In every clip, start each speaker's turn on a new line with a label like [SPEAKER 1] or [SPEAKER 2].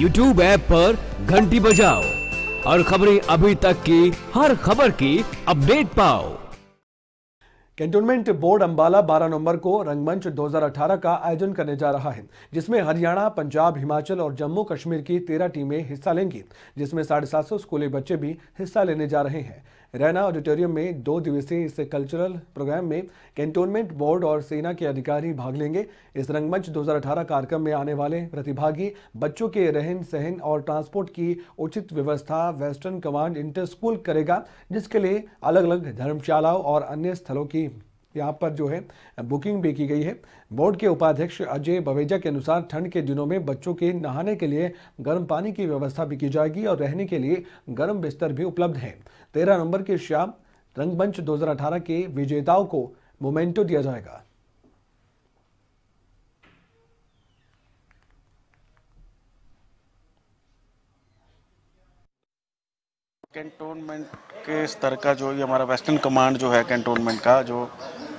[SPEAKER 1] YouTube app पर घंटी बजाओ और खबरें अभी तक की, हर खबर की अपडेट पाओ।
[SPEAKER 2] कैंटोनमेंट बोर्ड अंबाला 12 नवंबर को रंगमंच 2018 का आयोजन करने जा रहा है, जिसमें हरियाणा, पंजाब, हिमाचल और जम्मू कश्मीर की तेरह टीमें हिस्सा लेंगी, जिसमें साढ़े सात सौ स्कूली बच्चे भी हिस्सा लेने जा रहे हैं। रैना ऑडिटोरियम में दो दिवसीय इस कल्चरल प्रोग्राम में कैंटोनमेंट बोर्ड और सेना के अधिकारी भाग लेंगे। इस रंगमंच 2018 कार्यक्रम में आने वाले प्रतिभागी, बच्चों के रहन सहन और ट्रांसपोर्ट की उचित व्यवस्था वेस्टर्न कमांड इंटर स्कूल करेगा, जिसके लिए अलग अलग धर्मशालाओं और अन्य स्थलों की यहाँ पर जो है बुकिंग भी की गई है। बोर्ड के उपाध्यक्ष अजय बवेजा के अनुसार ठंड के दिनों में बच्चों के नहाने के लिए गर्म पानी की व्यवस्था भी की जाएगी और रहने के लिए गर्म बिस्तर भी उपलब्ध है। तेरह नवंबर की शाम रंगमंच 2018 के विजेताओं को मोमेंटो दिया जाएगा।
[SPEAKER 3] कैंटोनमेंट के स्तर का जो ये हमारा वेस्टर्न कमांड जो है कैंटोनमेंट का, जो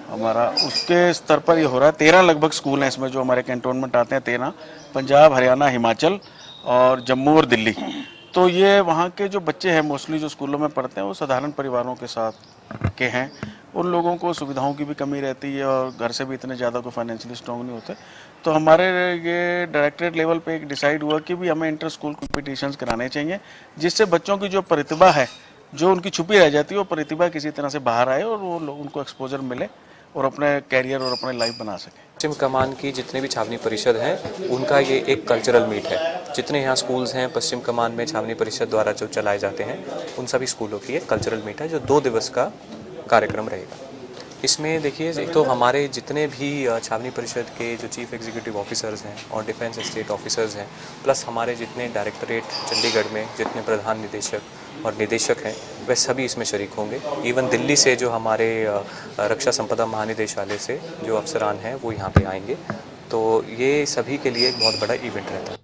[SPEAKER 3] हमारा उसके स्तर पर ये हो रहा है। तेरह लगभग स्कूल हैं इसमें जो हमारे कैंटोनमेंट आते हैं, तेरह। पंजाब, हरियाणा, हिमाचल और जम्मू और दिल्ली। तो ये वहाँ के जो बच्चे हैं मोस्टली जो स्कूलों में पढ़ते हैं, वो साधारण परिवारों के साथ के हैं। उन लोगों को सुविधाओं की भी कमी रहती है और घर से भी इतने ज़्यादा कोई फाइनेंशियली स्ट्रॉन्ग नहीं होते। तो हमारे ये डायरेक्टरेट लेवल पे एक डिसाइड हुआ कि भी हमें इंटर स्कूल कॉम्पिटिशन्स कराने चाहिए, जिससे बच्चों की जो प्रतिभा है, जो उनकी छुपी रह जाती है, वो प्रतिभा किसी तरह से बाहर आए और वो उनको एक्सपोजर मिले। और अपने कैरियर और अपने लाइफ बना सकें।
[SPEAKER 4] पश्चिम कमान की जितने भी छावनी परिषद हैं, उनका ये एक कल्चरल मीट है। जितने यहाँ स्कूल्स हैं, पश्चिम कमान में छावनी परिषद द्वारा जो चलाए जाते हैं, उन सभी स्कूलों की एक कल्चरल मीट है, जो दो दिवस का कार्यक्रम रहेगा। इसमें देखिए, एक तो हमारे जितने भी छावनी परिषद के जो चीफ एग्जीक्यूटिव ऑफिसर्स हैं और डिफेंस स्टेट ऑफिसर्स हैं प्लस हमारे जितने डायरेक्टरेट चंडीगढ़ में जितने प्रधान निदेशक और निदेशक हैं वह सभी इसमें शरीक होंगे। इवन दिल्ली से जो हमारे रक्षा संपदा महानिदेशालय से जो अफसरान हैं, वो यहाँ पे आएँगे। तो ये सभी के लिए एक बहुत बड़ा इवेंट रहता है।